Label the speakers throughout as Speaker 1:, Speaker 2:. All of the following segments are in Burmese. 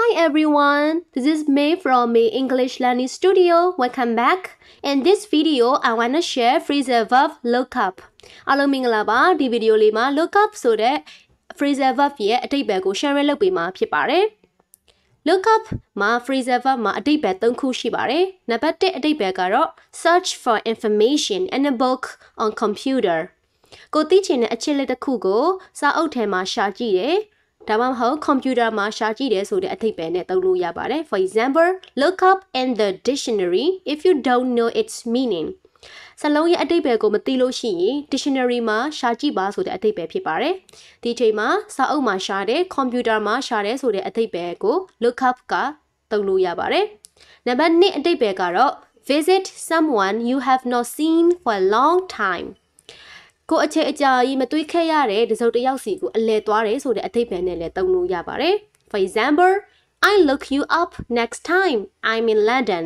Speaker 1: Hi everyone, this is May from May English Learning Studio. Welcome back. In this video, I want to share phrasal verb look up. အားလုံးမင်္ဂလာပါဒီဗီဒီယိုလေးမှာ look up ဆိုတဲ့ phrasal verb ရဲ့အတိတ်ဘယ်ကို share လုပ်ပေးမှာဖြစ်ပါတယ်။ look up မှာ phrasal verb မှာအတိတ်ဘယ်၃ခုရှိပါတယ်။နံပါတ်1အတိတ်ဘယ်ကတော့ search for information in a book on computer ကိုသိချင်တဲ့အချက်လက်တစ်ခုကိုစာအုပ်ထဲမှာရှာကြည့်တယ်။ ဒါမှမဟုတ် computer မှာရှာကြည့်တယ်ဆိုတဲ့အထိပ္ပယ်နဲ့သုံးလို့ရပါတယ် for example look up in the dictionary if you don't know its meaning စလုံးရဲ့အတိတ်ပဲကိုမသိလို့ရှိရင် dictionary မှာရှာကြည့်ပါဆိုတဲ့အတိတ်ပဲဖြစ်ပါတယ်။ဒီချိန်မှာစာအုပ်မှာရှာတယ် computer မှာရှာတယ်ဆိုတဲ့အတိတ်ပဲကို look up ကသုံးလို့ရပါတယ်။နံပါတ်2အတိတ်ပဲကတော့ visit someone you have not seen for a long time ကိုအချက်အကြာကြီးမတွေးခဲ့ရတဲ့တစုံတစ်ယောက်စီကိုအလဲသွားတယ်ဆိုတဲ့အထိပ္ပယ်နဲ့လည်းသုံးလို့ရပါတယ် For example I look you up next time I'm in London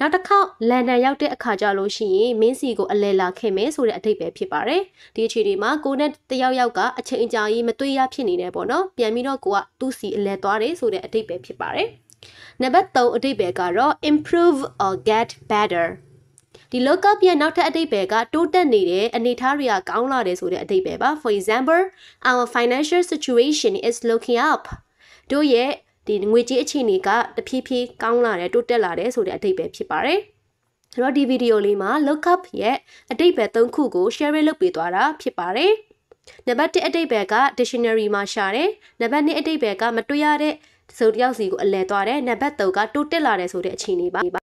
Speaker 1: နောက်တစ်ခေါက်လန်ဒန်ရောက်တဲ့အခါကျလို့ရှိရင်မင်းစီကိုအလဲလာခဲ့မယ်ဆိုတဲ့အထိပ္ပယ်ဖြစ်ပါတယ်ဒီအခြေအနေမှာကိုနဲ့တယောက်ယောက်ကအချိန်အကြာကြီးမတွေ့ရဖြစ်နေတယ်ပေါ့နော်ပြန်ပြီးတော့ကိုကသူ့စီအလဲသွားတယ်ဆိုတဲ့အထိပ္ပယ်ဖြစ်ပါတယ်နံပါတ်3အထိပ္ပယ်ကတော့ improve or get better ဒီ lookup ရဲ့နောက်ထပ်အဓိပ္ပာယ်ကတိုးတက်နေတဲ့အနေအထားတွေကကောင်းလာတယ်ဆိုတဲ့အဓိပ္ပာယ်ပါ for example our financial situation is looking up တို့ရဲ့ဒီငွေကြေးအခြေအနေကတဖြည်းဖြည်းကောင်းလာတယ်တိုးတက်လာတယ်ဆိုတဲ့အဓိပ္ပာယ်ဖြစ်ပါတယ်ဆိုတော့ဒီဗီဒီယိုလေးမှာ lookup ရဲ့အဓိပ္ပာယ်၃ခုကို share လုပ်ပေးသွားတာဖြစ်ပါတယ်နံပါတ်1အဓိပ္ပာယ်က dictionary မှာရှာတယ်နံပါတ်2အဓိပ္ပာယ်ကမတွေ့ရတဲ့ဆိုတယောက်စီကိုအလဲသွားတယ်နံပါတ်3ကတိုးတက်လာတယ်ဆိုတဲ့အခြေအနေပါ